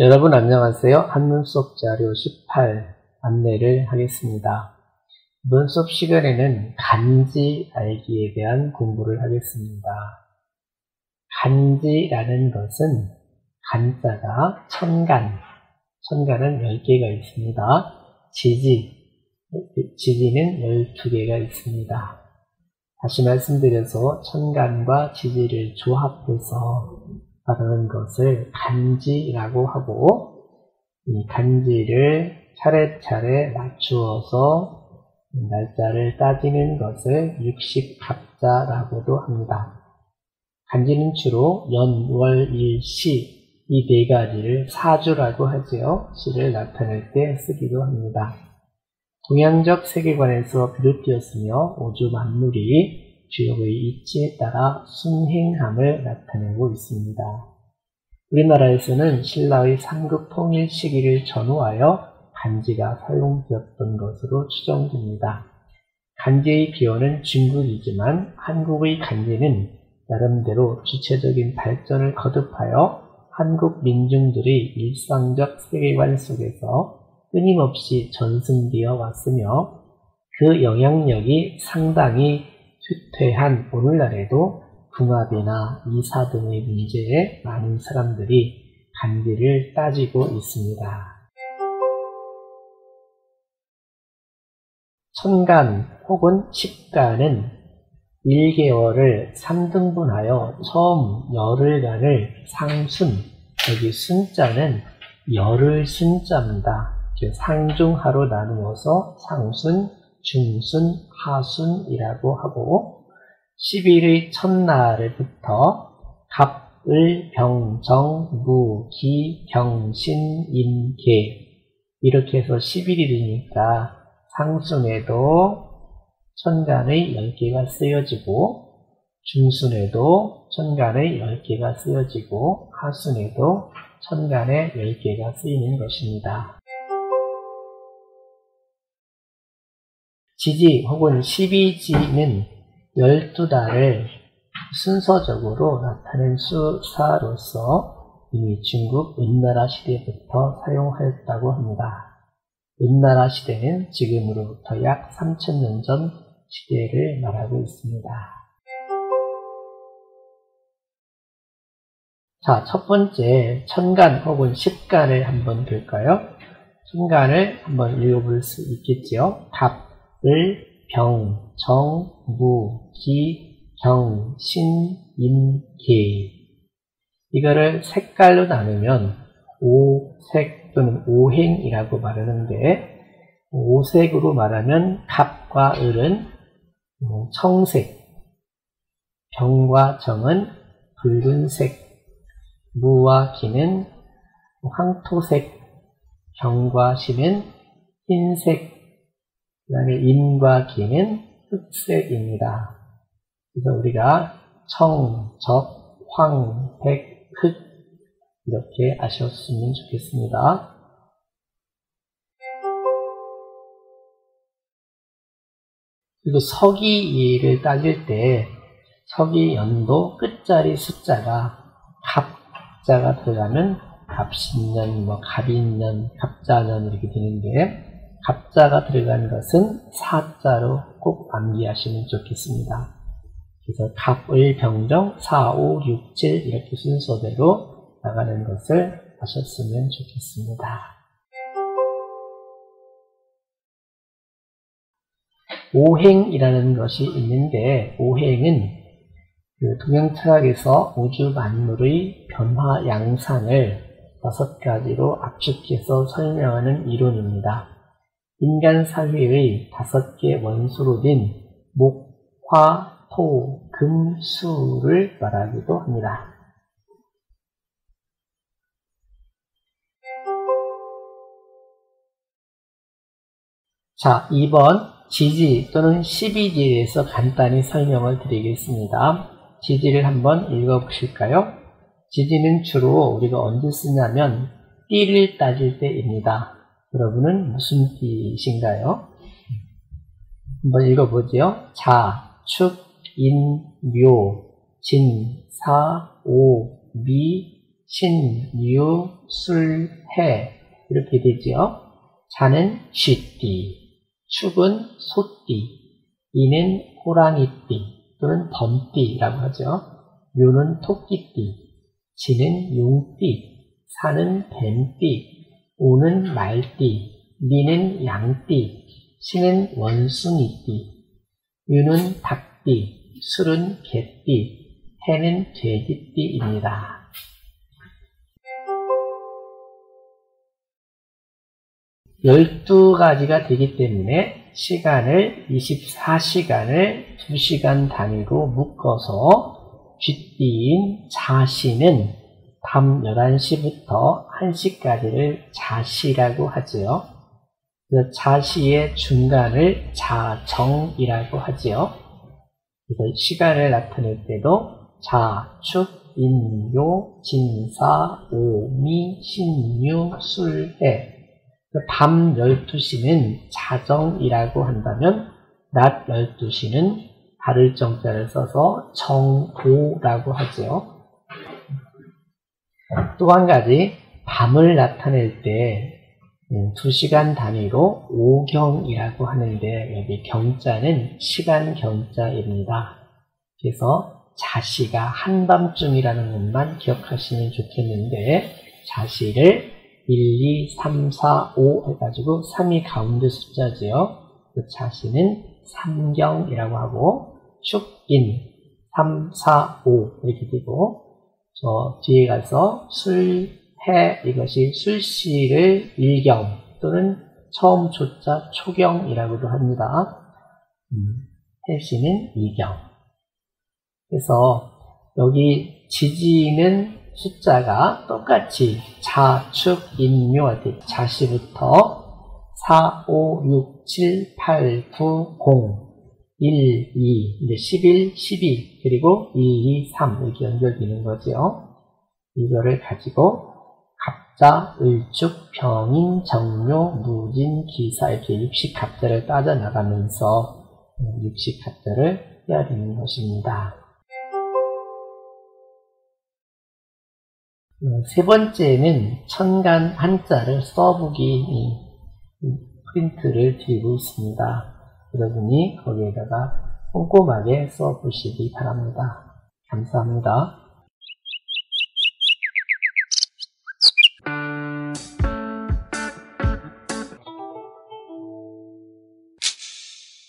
여러분 안녕하세요. 한문 수업 자료 18 안내를 하겠습니다. 이번 수업 시간에는 간지 알기에 대한 공부를 하겠습니다. 간지라는 것은 간자가 천간, 천간은 10개가 있습니다. 지지, 지지는 12개가 있습니다. 다시 말씀드려서 천간과 지지를 조합해서 말하는 것을 간지라고 하고 이 간지를 차례차례 맞추어서 날짜를 따지는 것을 육식갑자라고도 합니다. 간지는 주로 연, 월, 일, 시 이 네 가지를 사주라고 하지요. 시를 나타낼 때 쓰기도 합니다. 동양적 세계관에서 비롯되었으며 오주 만물이 주역의 이치에 따라 순행함을 나타내고 있습니다. 우리나라에서는 신라의 삼국 통일 시기를 전후하여 간지가 사용되었던 것으로 추정됩니다. 간지의 기원은 중국이지만 한국의 간지는 나름대로 주체적인 발전을 거듭하여 한국 민중들의 일상적 세계관 속에서 끊임없이 전승되어 왔으며 그 영향력이 상당히 쇠퇴한 오늘날에도 궁합이나 이사 등의 문제에 많은 사람들이 간디를 따지고 있습니다. 천간 혹은 십간은 1개월을 3등분하여 처음 열흘간을 상순, 여기 순자는 열흘 순자입니다. 상중하로 나누어서 상순, 중순, 하순이라고 하고 10일의 첫날부터 갑, 을, 병, 정, 무, 기, 경 신, 임, 계 이렇게 해서 10일이 되니까 상순에도 천간의 10개가 쓰여지고 중순에도 천간의 10개가 쓰여지고 하순에도 천간의 10개가 쓰이는 것입니다. 지지 혹은 12지는 12달을 순서적으로 나타낸 수사로서 이미 중국 은나라 시대부터 사용하였다고 합니다. 은나라 시대는 지금으로부터 약 3천년 전 시대를 말하고 있습니다. 자, 첫 번째 천간 혹은 십간을 한번 볼까요? 천간을 한번 읽어볼 수 있겠지요. 답, 을, 병, 정, 무, 기, 경, 신, 임, 계. 이거를 색깔로 나누면 오색 또는 오행이라고 말하는데 오색으로 말하면 갑과 을은 청색, 병과 정은 붉은색, 무와 기는 황토색, 병과 신은 흰색, 그 다음에 임과 기는 흑색입니다. 그래서 우리가 청, 적, 황, 백, 흑 이렇게 아셨으면 좋겠습니다. 그리고 서기를 따질 때 서기 연도 끝자리 숫자가 갑자가 들어가면 갑신년, 뭐 갑인년, 갑자년 이렇게 되는데 갑자가 들어간 것은 사자로 꼭 암기하시면 좋겠습니다. 그래서 갑을 병정 4, 5, 6, 7 이렇게 순서대로 나가는 것을 하셨으면 좋겠습니다. 오행이라는 것이 있는데 오행은 그 동양 철학에서 우주 만물의 변화 양상을 다섯 가지로 압축해서 설명하는 이론입니다. 인간 사회의 다섯 개 원소로 된 목, 화, 토, 금, 수를 말하기도 합니다. 자, 2번 지지 또는 12지에 대해서 간단히 설명을 드리겠습니다. 지지를 한번 읽어보실까요? 지지는 주로 우리가 언제 쓰냐면 띠를 따질 때입니다. 여러분은 무슨 뜻인가요? 한번 읽어보죠. 자, 축, 인, 묘, 진, 사, 오, 미, 신, 유, 술, 해 이렇게 되죠. 자는 쥐띠, 축은 소띠, 이는 호랑이띠 또는 범띠라고 하죠. 묘는 토끼띠, 지는 용띠, 사는 뱀띠, 오는 말띠, 미는 양띠, 신은 원숭이띠, 유는 닭띠, 술은 개띠, 해는 돼지띠입니다. 열두 가지가 되기 때문에 시간을 24시간을 2시간 단위로 묶어서 쥐띠인 자시는 밤 11시부터 1시까지를 자시라고 하지요. 그 자시의 중간을 자정이라고 하지요. 그래서 시간을 나타낼 때도 자, 축, 인 요, 진 사, 오 미, 신 유, 술 해 밤 12시는 자정이라고 한다면 낮 12시는 발을 정자를 써서 정오라고 하죠. 또 한 가지 밤을 나타낼 때 2시간 단위로 오경이라고 하는데 여기 경자는 시간 경자입니다. 그래서 자시가 한밤중이라는 것만 기억하시면 좋겠는데 자시를 1, 2, 3, 4, 5 해가지고 3이 가운데 숫자지요. 그 자신은 삼경이라고 하고 축인 3, 4, 5 이렇게 되고 저 뒤에 가서 술, 해 이것이 술시를 일경 또는 처음 조자 초경이라고도 합니다. 음, 해시는 이경. 그래서 여기 지지는 숫자가 똑같이 자축 인묘하듯 자시부터 4, 5, 6, 7, 8, 9, 0, 1, 2, 11, 12, 그리고 2, 2, 3 이렇게 연결되는 거죠. 이거를 가지고 갑자, 을축, 병인, 정묘, 무진, 기사 이렇게 육식 갑자를 따져나가면서 육식 갑자를 해야 되는 것입니다. 어, 세 번째는 천간 한자를 써보기 프린트를 드리고 있습니다. 여러분이 거기에다가 꼼꼼하게 써보시기 바랍니다. 감사합니다.